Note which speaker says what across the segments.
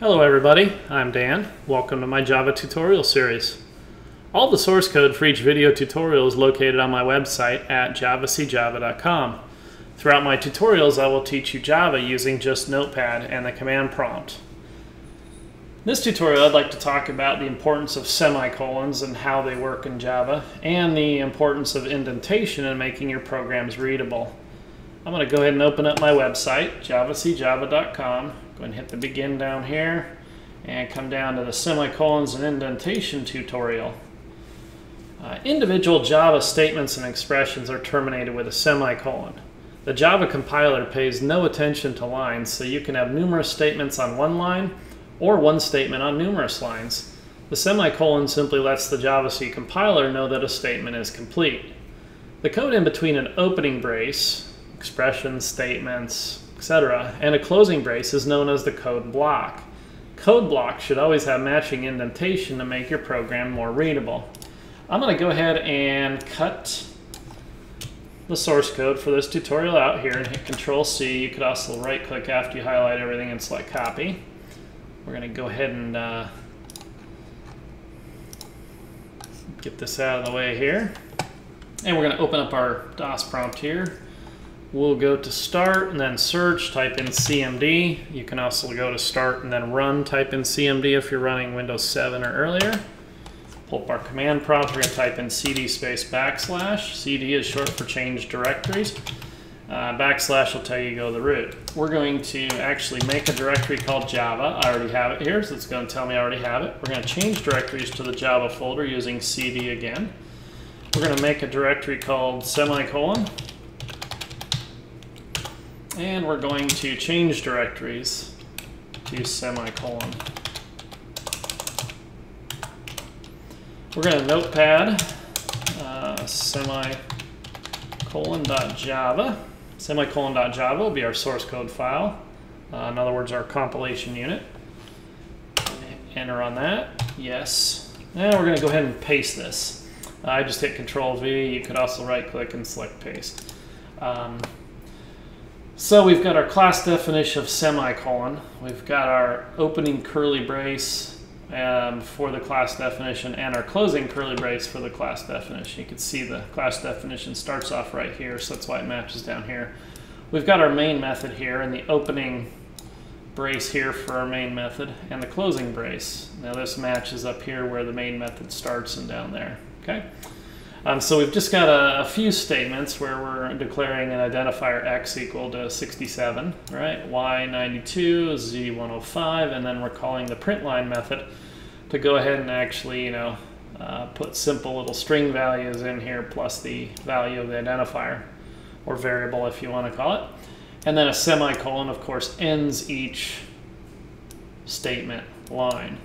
Speaker 1: Hello everybody, I'm Dan. Welcome to my Java tutorial series. All the source code for each video tutorial is located on my website at javacjava.com. Throughout my tutorials I will teach you Java using just Notepad and the command prompt. In this tutorial I'd like to talk about the importance of semicolons and how they work in Java, and the importance of indentation in making your programs readable. I'm going to go ahead and open up my website, javacjava.com. Go and hit the begin down here and come down to the semicolons and indentation tutorial. Uh, individual Java statements and expressions are terminated with a semicolon. The Java compiler pays no attention to lines, so you can have numerous statements on one line or one statement on numerous lines. The semicolon simply lets the JavaC compiler know that a statement is complete. The code in between an opening brace expressions, statements, etc. And a closing brace is known as the code block. Code blocks should always have matching indentation to make your program more readable. I'm going to go ahead and cut the source code for this tutorial out here and hit Control C. You could also right click after you highlight everything and select copy. We're going to go ahead and uh, get this out of the way here. And we're going to open up our DOS prompt here. We'll go to start and then search, type in CMD. You can also go to start and then run, type in CMD if you're running Windows 7 or earlier. Pull up our command prompt, we're going to type in cd space backslash. CD is short for change directories. Uh, backslash will tell you go the root. We're going to actually make a directory called Java. I already have it here, so it's going to tell me I already have it. We're going to change directories to the Java folder using cd again. We're going to make a directory called semicolon. And we're going to change directories to semicolon. We're going to notepad uh, semicolon.java. Semicolon.java will be our source code file. Uh, in other words, our compilation unit. Enter on that. Yes. Now we're going to go ahead and paste this. I just hit Control V. You could also right click and select paste. Um, so we've got our class definition of semicolon. We've got our opening curly brace um, for the class definition and our closing curly brace for the class definition. You can see the class definition starts off right here, so that's why it matches down here. We've got our main method here and the opening brace here for our main method and the closing brace. Now this matches up here where the main method starts and down there. Okay. Um, so we've just got a, a, few statements where we're declaring an identifier x equal to 67, right? y 92, z 105, and then we're calling the print line method to go ahead and actually, you know, uh, put simple little string values in here plus the value of the identifier, or variable if you want to call it. And then a semicolon, of course, ends each statement line.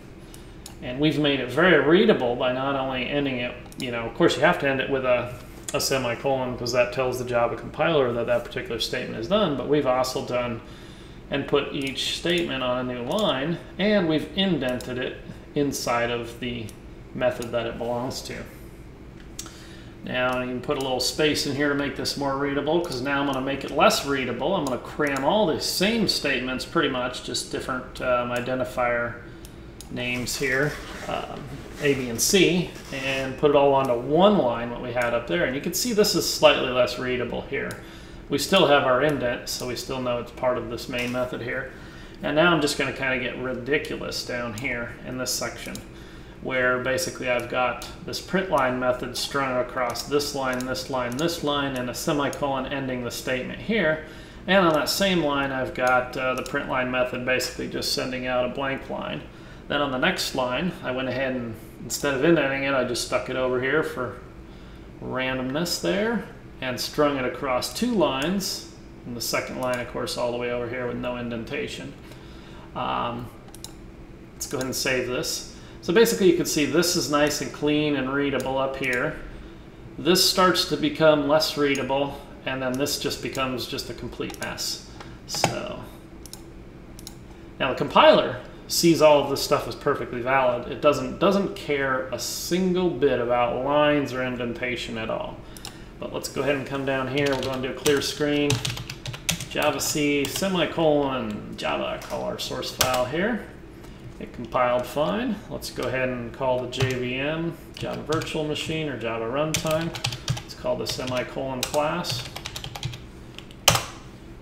Speaker 1: And we've made it very readable by not only ending it, you know, of course you have to end it with a, a semicolon because that tells the Java compiler that that particular statement is done, but we've also done and put each statement on a new line, and we've indented it inside of the method that it belongs to. Now you can put a little space in here to make this more readable because now I'm going to make it less readable. I'm going to cram all the same statements pretty much, just different um, identifier names here, um, A, B, and C, and put it all onto one line, what we had up there. And you can see this is slightly less readable here. We still have our indent, so we still know it's part of this main method here. And now I'm just going to kind of get ridiculous down here in this section, where basically I've got this print line method strung across this line, this line, this line, and a semicolon ending the statement here. And on that same line, I've got uh, the print line method basically just sending out a blank line. Then on the next line, I went ahead and instead of indenting it, I just stuck it over here for randomness there and strung it across two lines. And the second line, of course, all the way over here with no indentation. Um, let's go ahead and save this. So basically you can see this is nice and clean and readable up here. This starts to become less readable and then this just becomes just a complete mess. So now the compiler sees all of this stuff as perfectly valid. It doesn't doesn't care a single bit about lines or indentation at all. But let's go ahead and come down here. We're going to do a clear screen. Java C semicolon Java, call our source file here. It compiled fine. Let's go ahead and call the JVM, Java Virtual Machine or Java Runtime. Let's call the semicolon class.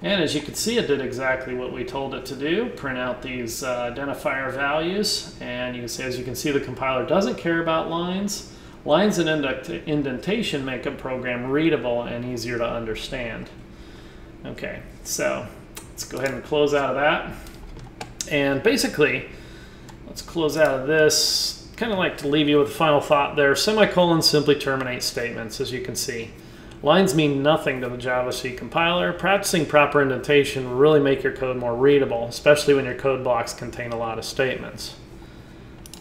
Speaker 1: And as you can see, it did exactly what we told it to do, print out these uh, identifier values. And you can see, as you can see, the compiler doesn't care about lines. Lines and indentation make a program readable and easier to understand. Okay, so let's go ahead and close out of that. And basically, let's close out of this. Kind of like to leave you with a final thought there. Semicolons simply terminate statements, as you can see. Lines mean nothing to the Java C compiler. Practicing proper indentation will really make your code more readable, especially when your code blocks contain a lot of statements.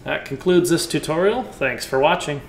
Speaker 1: That concludes this tutorial. Thanks for watching.